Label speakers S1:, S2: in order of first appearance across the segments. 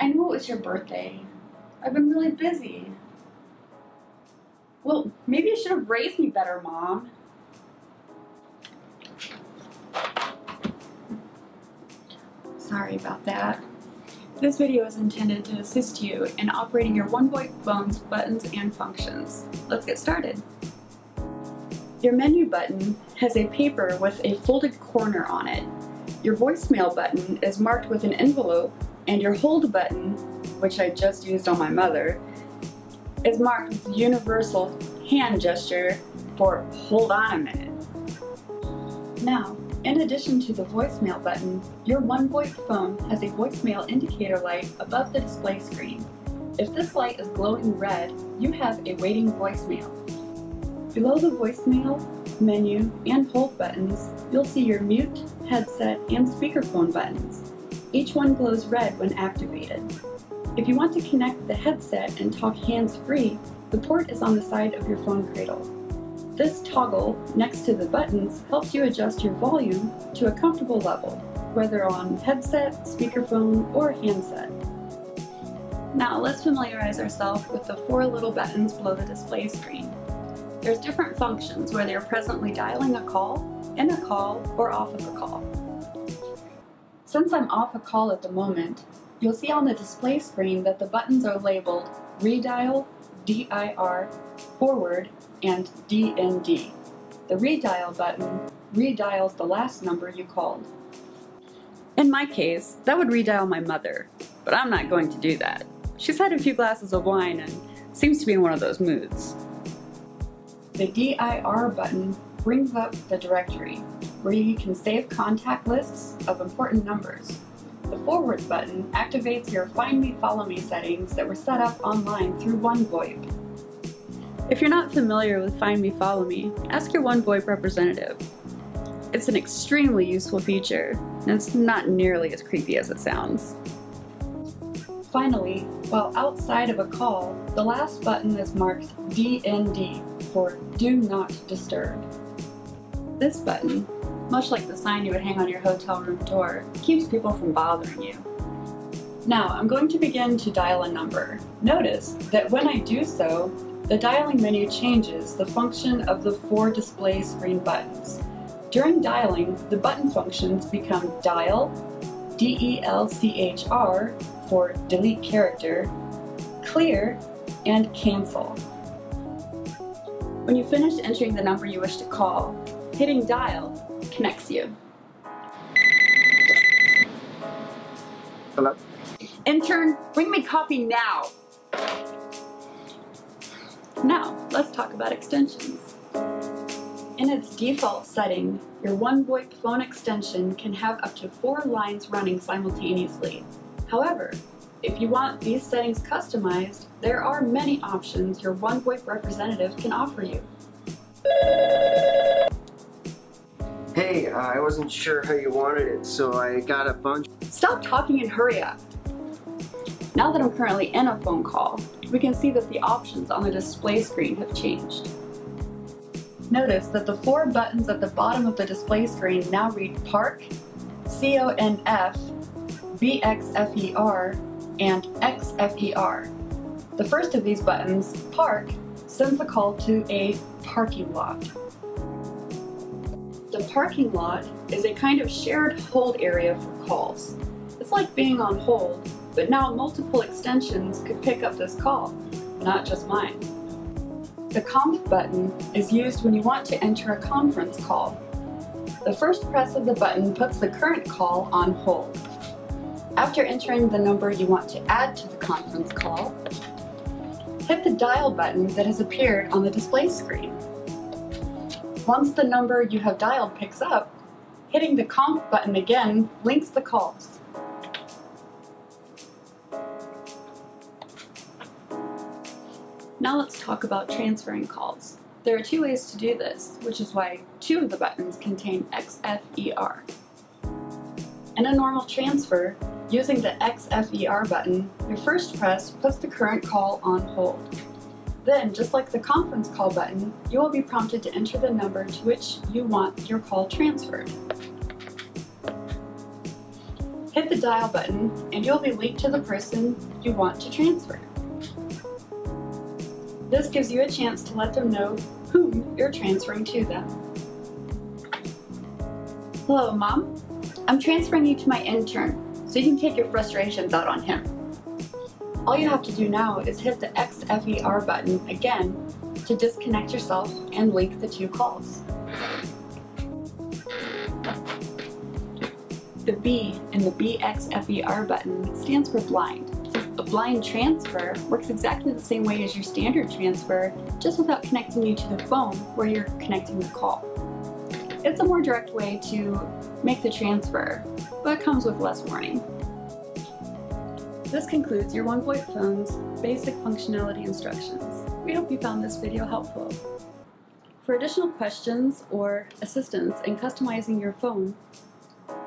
S1: I knew it was your birthday. I've been really busy. Well, maybe you should have raised me better, Mom. Sorry about that. This video is intended to assist you in operating your 1-VoIP phone's buttons and functions. Let's get started. Your menu button has a paper with a folded corner on it. Your voicemail button is marked with an envelope, and your hold button, which I just used on my mother, is marked with universal hand gesture for hold on a minute. Now, in addition to the voicemail button, your 1-VoIP phone has a voicemail indicator light above the display screen. If this light is glowing red, you have a waiting voicemail. Below the voicemail, menu, and hold buttons, you'll see your mute, headset, and speakerphone buttons. Each one glows red when activated. If you want to connect the headset and talk hands-free, the port is on the side of your phone cradle. This toggle next to the buttons helps you adjust your volume to a comfortable level, whether on headset, speakerphone, or handset. Now let's familiarize ourselves with the four little buttons below the display screen. There's different functions whether you're presently dialing a call, in a call, or off of a call. Since I'm off a call at the moment, you'll see on the display screen that the buttons are labeled Redial, DIR, Forward, and DND. The redial button redials the last number you called. In my case, that would redial my mother, but I'm not going to do that. She's had a few glasses of wine and seems to be in one of those moods. The DIR button brings up the directory, where you can save contact lists of important numbers. The forward button activates your Find Me Follow Me settings that were set up online through 1-VoIP. If you're not familiar with Find Me Follow Me, ask your 1-VoIP representative. It's an extremely useful feature, and it's not nearly as creepy as it sounds. Finally, while outside of a call, the last button is marked DND for Do Not Disturb. This button, much like the sign you would hang on your hotel room door, keeps people from bothering you. Now, I'm going to begin to dial a number. Notice that when I do so, the dialing menu changes the function of the four display screen buttons. During dialing, the button functions become dial, D-E-L-C-H-R for delete character, clear, and cancel. When you finish entering the number you wish to call, hitting dial connects you.
S2: Hello?
S1: Intern, bring me coffee now! Now, let's talk about extensions. In its default setting, your 1-VoIP phone extension can have up to four lines running simultaneously. However, if you want these settings customized, there are many options your one 1-VoIP representative can offer you.
S2: Hey, uh, I wasn't sure how you wanted it, so I got a bunch.
S1: Stop talking and hurry up. Now that I'm currently in a phone call, we can see that the options on the display screen have changed. Notice that the four buttons at the bottom of the display screen now read Park, C-O-N-F, B-X-F-E-R, and X-F-E-R. The first of these buttons, Park, sends the call to a parking lot. The parking lot is a kind of shared hold area for calls. It's like being on hold, but now multiple extensions could pick up this call, not just mine. The Conf button is used when you want to enter a conference call. The first press of the button puts the current call on hold. After entering the number you want to add to the conference call, hit the dial button that has appeared on the display screen. Once the number you have dialed picks up, hitting the conf button again links the calls. Now let's talk about transferring calls. There are two ways to do this, which is why two of the buttons contain XFER. In a normal transfer, using the XFER button, your first press puts the current call on hold. Then, just like the conference call button, you will be prompted to enter the number to which you want your call transferred. Hit the dial button and you'll be linked to the person you want to transfer. This gives you a chance to let them know whom you're transferring to them. Hello, Mom. I'm transferring you to my intern so you can take your frustrations out on him. All you have to do now is hit the XFER button again to disconnect yourself and link the two calls. The B in the BXFER button stands for blind. A blind transfer works exactly the same way as your standard transfer, just without connecting you to the phone where you're connecting the call. It's a more direct way to make the transfer, but comes with less warning. This concludes your 1-VoIP phone's basic functionality instructions. We hope you found this video helpful. For additional questions or assistance in customizing your phone,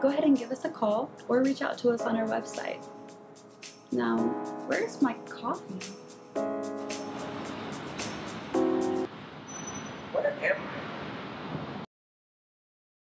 S1: go ahead and give us a call or reach out to us on our website. Now, where's my coffee?
S2: What am I?